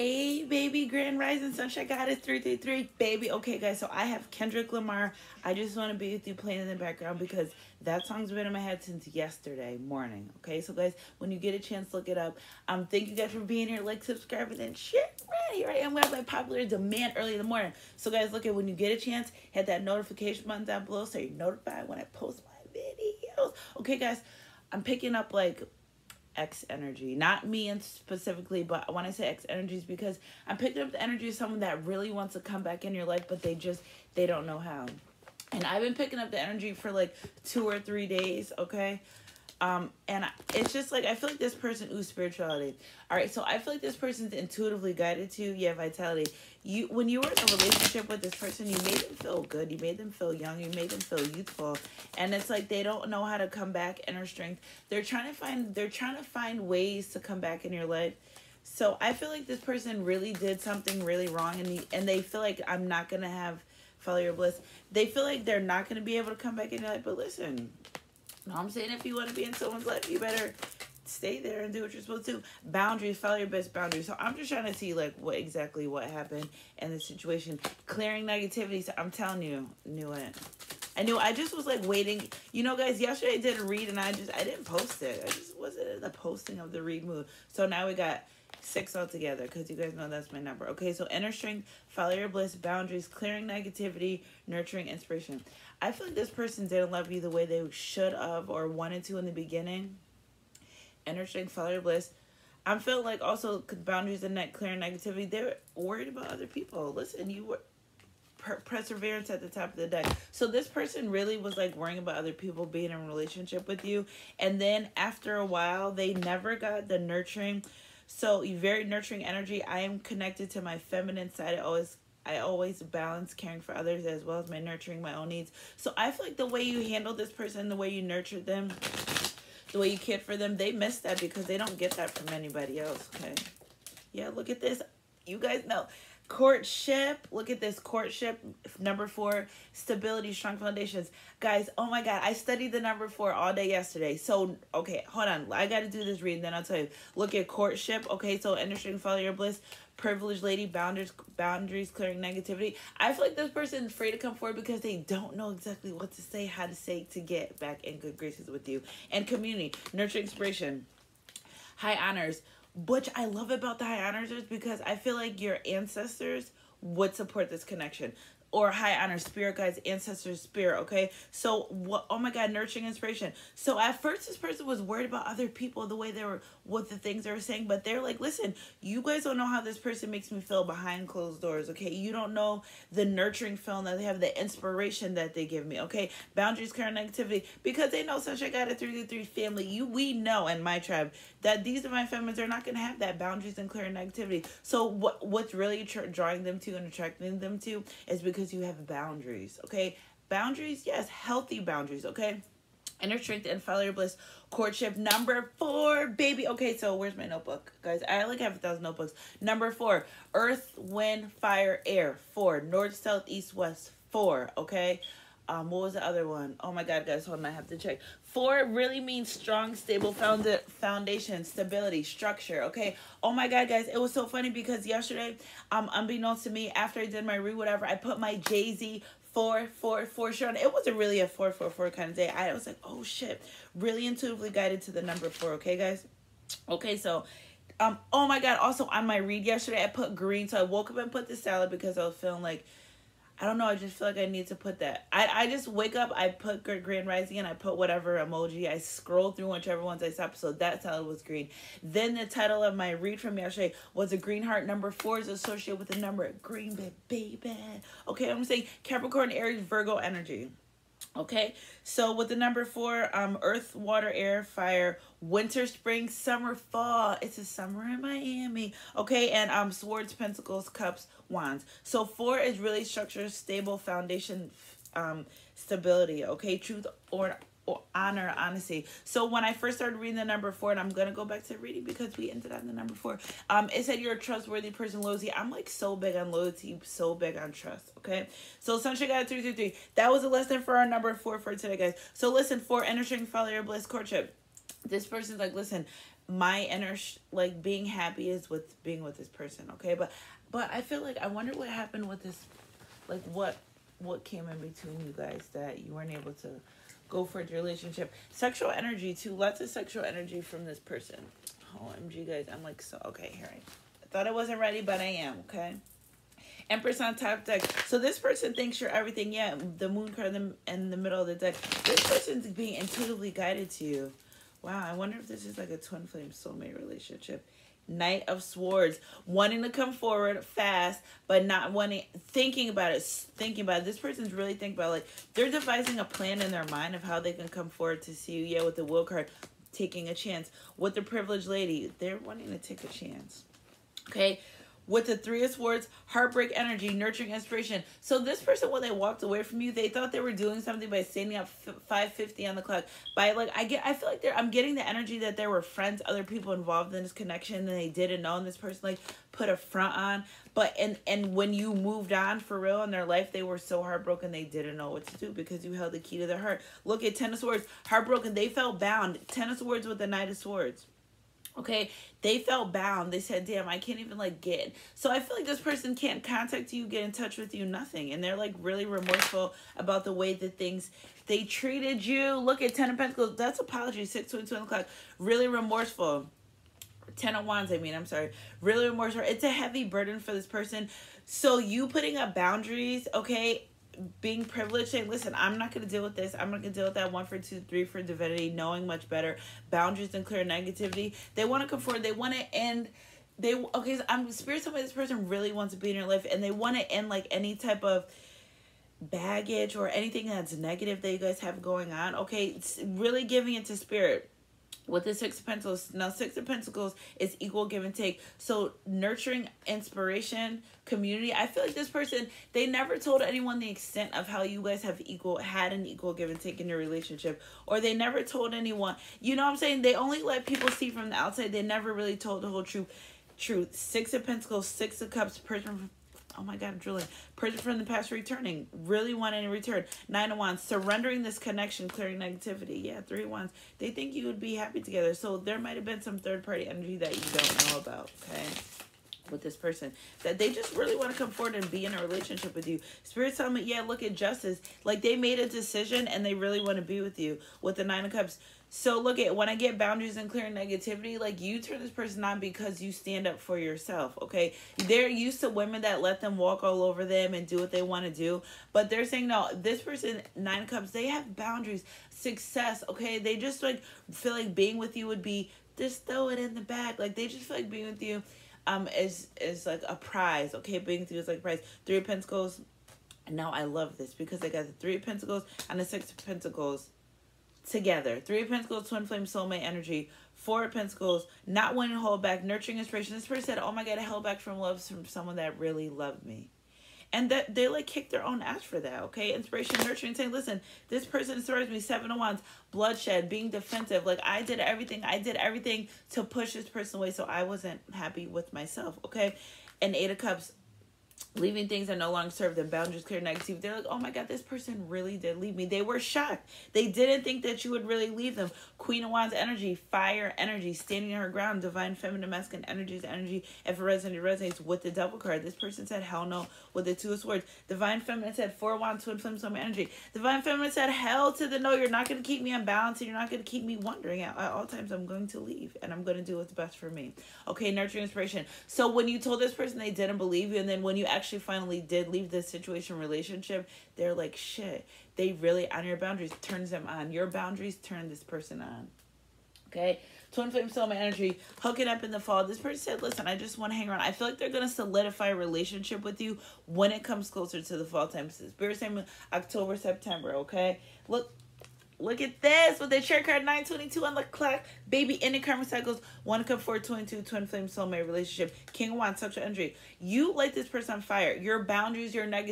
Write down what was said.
Hey, baby, Grand Rising Sunshine Goddess 333, baby. Okay, guys, so I have Kendrick Lamar. I just want to be with you playing in the background because that song's been in my head since yesterday morning. Okay, so guys, when you get a chance, look it up. Um, Thank you guys for being here. Like, subscribe, and then share. Right here I am. We have my popular demand early in the morning. So, guys, look at when you get a chance, hit that notification button down below so you're notified when I post my videos. Okay, guys, I'm picking up like X energy. Not me and specifically, but when I say X energies because I'm picking up the energy of someone that really wants to come back in your life, but they just they don't know how. And I've been picking up the energy for like two or three days, okay? Um, and it's just like I feel like this person ooh spirituality. All right, so I feel like this person's intuitively guided to you. yeah vitality. You when you were in a relationship with this person, you made them feel good, you made them feel young, you made them feel youthful, and it's like they don't know how to come back inner strength. They're trying to find they're trying to find ways to come back in your life. So I feel like this person really did something really wrong, and the, and they feel like I'm not gonna have follow your bliss. They feel like they're not gonna be able to come back in your life, but listen I'm saying if you want to be in someone's life, you better stay there and do what you're supposed to. Boundaries, follow your best boundaries. So I'm just trying to see like what exactly what happened in the situation. Clearing negativity. So I'm telling you, knew it. I knew I just was like waiting. You know, guys, yesterday I did a read and I just I didn't post it. I just wasn't in the posting of the read mood. So now we got six altogether because you guys know that's my number. Okay, so inner strength, follow your bliss, boundaries, clearing negativity, nurturing inspiration. I feel like this person didn't love you the way they should have or wanted to in the beginning. Inner strength, follow your bliss. I'm feeling like also boundaries and net clearing negativity. They're worried about other people. Listen, you were perseverance at the top of the deck. So this person really was like worrying about other people being in a relationship with you, and then after a while, they never got the nurturing. So very nurturing energy. I am connected to my feminine side. I always I always balance caring for others as well as my nurturing my own needs. So I feel like the way you handle this person, the way you nurture them, the way you cared for them, they miss that because they don't get that from anybody else. Okay. Yeah, look at this. You guys know courtship. Look at this courtship number four stability strong foundations. Guys oh my god i studied the number four all day yesterday. So okay hold on. I gotta do this reading then i'll tell you. Look at courtship okay? So understanding follow your bliss privileged lady boundaries boundaries clearing negativity. I feel like this person is afraid to come forward because they don't know exactly what to say how to say to get back in good graces with you. And community nurture inspiration high honors which I love about the high honors is because I feel like your ancestors would support this connection or high honor spirit guides ancestors spirit okay? So what oh my god nurturing inspiration. So at first this person was worried about other people the way they were what the things they were saying but they're like listen you guys don't know how this person makes me feel behind closed doors okay? You don't know the nurturing feeling that they have the inspiration that they give me okay? Boundaries current negativity because they know Sunshine Goddess three to three family. You we know in my tribe that these are my families. Are not going to have that boundaries and clear negativity so what what's really drawing them to and attracting them to is because because you have boundaries, okay? Boundaries, yes, healthy boundaries, okay? Inner strength and your bliss. Courtship number four, baby. Okay, so where's my notebook, guys? I like have a thousand notebooks. Number four, earth, wind, fire, air. Four, north, south, east, west. Four, okay? Um, what was the other one? Oh my god, guys, hold on, I have to check. Four really means strong, stable found foundation, stability, structure. Okay. Oh my god, guys, it was so funny because yesterday, um, unbeknownst to me, after I did my read, whatever, I put my Jay Z four four four shirt on. It wasn't really a four four four kind of day. I was like, oh shit, really intuitively guided to the number four. Okay, guys. Okay, so um, oh my god. Also on my read yesterday, I put green. So I woke up and put the salad because I was feeling like I don't know. I just feel like I need to put that. I, I just wake up, I put Grand Rising, and I put whatever emoji. I scroll through whichever ones I saw. So that salad was green. Then the title of my read from yesterday was a green heart. Number four is associated with the number green baby. Okay, I'm saying Capricorn, Aries, Virgo energy. Okay, so with the number four, um, earth, water, air, fire, winter, spring, summer, fall. It's a summer in Miami. Okay, and um, swords, pentacles, cups, wands. So four is really structured, stable foundation, um, stability. Okay, truth or honor, honesty. So when I first started reading the number four, and I'm gonna go back to reading because we ended on the number four. Um, it said you're a trustworthy person, loyalty. I'm like so big on loyalty, so big on trust. Okay, so Sunshine Goddess three three three. That was a lesson for our number four for today, guys. So listen, for inner strength, your bliss, courtship. This person's like, listen, my inner like being happy is with being with this person okay but but i feel like i wonder what happened with this like what what came in between you guys that you weren't able to go for the relationship sexual energy too lots of sexual energy from this person omg guys i'm like so okay here i thought i wasn't ready but i am okay Empress on top deck. So this person thinks you're everything. Yeah, the moon card in the middle of the deck. This person's being intuitively guided to you. Wow, I wonder if this is like a twin flame soulmate relationship. Knight of Swords, wanting to come forward fast, but not wanting, thinking about it, thinking about it. This person's really thinking about like they're devising a plan in their mind of how they can come forward to see you. Yeah, with the Will card, taking a chance. With the Privileged Lady, they're wanting to take a chance. Okay, with the three of swords heartbreak energy nurturing inspiration. So this person when they walked away from you they thought they were doing something by standing up 550 on the clock. By like i get i feel like they're i'm getting the energy that there were friends other people involved in this connection and they didn't know and this person like put a front on. But and and when you moved on for real in their life they were so heartbroken they didn't know what to do because you held the key to their heart. Look at ten of swords heartbroken they felt bound. Ten of swords with the knight of swords okay? They felt bound. They said damn i can't even like get so i feel like this person can't contact you get in touch with you nothing. And they're like really remorseful about the way that things they treated you. Look at ten of pentacles. That's apology. Six twenty two o'clock really remorseful. Ten of wands i mean i'm sorry. Really remorseful. It's a heavy burden for this person. So you putting up boundaries okay being privileged saying listen i'm not going to deal with this. I'm not going to deal with that one for two three for divinity knowing much better boundaries and clear negativity. They want to come forward. They want to end. They okay so i'm spirit somebody this person really wants to be in your life and they want to end like any type of baggage or anything that's negative that you guys have going on. Okay it's really giving it to spirit with the six of pentacles now six of pentacles is equal give and take. So nurturing inspiration community i feel like this person they never told anyone the extent of how you guys have equal had an equal give and take in your relationship or they never told anyone you know what i'm saying? They only let people see from the outside. They never really told the whole truth truth. Six of pentacles six of cups person Oh my God, Julian. Person from the past returning. Really wanting to return. Nine of Wands. Surrendering this connection, clearing negativity. Yeah, Three of Wands. They think you would be happy together. So there might have been some third party energy that you don't know about. Okay with this person that they just really want to come forward and be in a relationship with you. Spirit tell me, yeah, look at justice. Like they made a decision and they really want to be with you with the Nine of Cups. So look at when I get boundaries and clear negativity, like you turn this person on because you stand up for yourself. Okay. They're used to women that let them walk all over them and do what they want to do. But they're saying, no, this person, nine of cups, they have boundaries, success. Okay. They just like feel like being with you would be just throw it in the bag. Like they just feel like being with you um is is like a prize. Okay. Being you is like a prize. Three of Pentacles. Now I love this because I got the three of Pentacles and the six of Pentacles together. Three of Pentacles, twin flame, soulmate energy. Four of Pentacles, not wanting to hold back, nurturing inspiration. This person said, "Oh my God, I held back from love from someone that really loved me." And that they like kick their own ass for that, okay? Inspiration, nurturing, saying, listen, this person inspires me. Seven of Wands, bloodshed, being defensive. Like I did everything. I did everything to push this person away, so I wasn't happy with myself, okay? And Eight of Cups, leaving things that no longer serve them, boundaries clear, negative. They're like, oh my God, this person really did leave me. They were shocked. They didn't think that you would really leave them. Queen of Wands energy, fire energy, standing on her ground, divine feminine masculine energies, energy. If it resonates, resonates with the double card. This person said, hell no, with the two of swords. Divine feminine said, four wands, twin flame, some energy. Divine feminine said, hell to the no. You're not going to keep me unbalanced you're not going to keep me wondering. At, at all times, I'm going to leave and I'm going to do what's best for me. Okay, nurturing inspiration. So when you told this person they didn't believe you and then when you actually finally did leave this situation relationship, they're like, shit, they really honor your boundaries, turns them on. Your boundaries turn this person on. Okay? Twin Flame Soulmate Energy, hooking up in the fall. This person said, listen, I just want to hang around. I feel like they're going to solidify a relationship with you when it comes closer to the fall time. Spirit saying October, September, okay? Look, Look at this with the chair card 922 on the clock. Baby in the karma cycles. One cup four twenty-two twin flame soulmate relationship. King of Wands, sexual energy. You light this person on fire. Your boundaries, your negative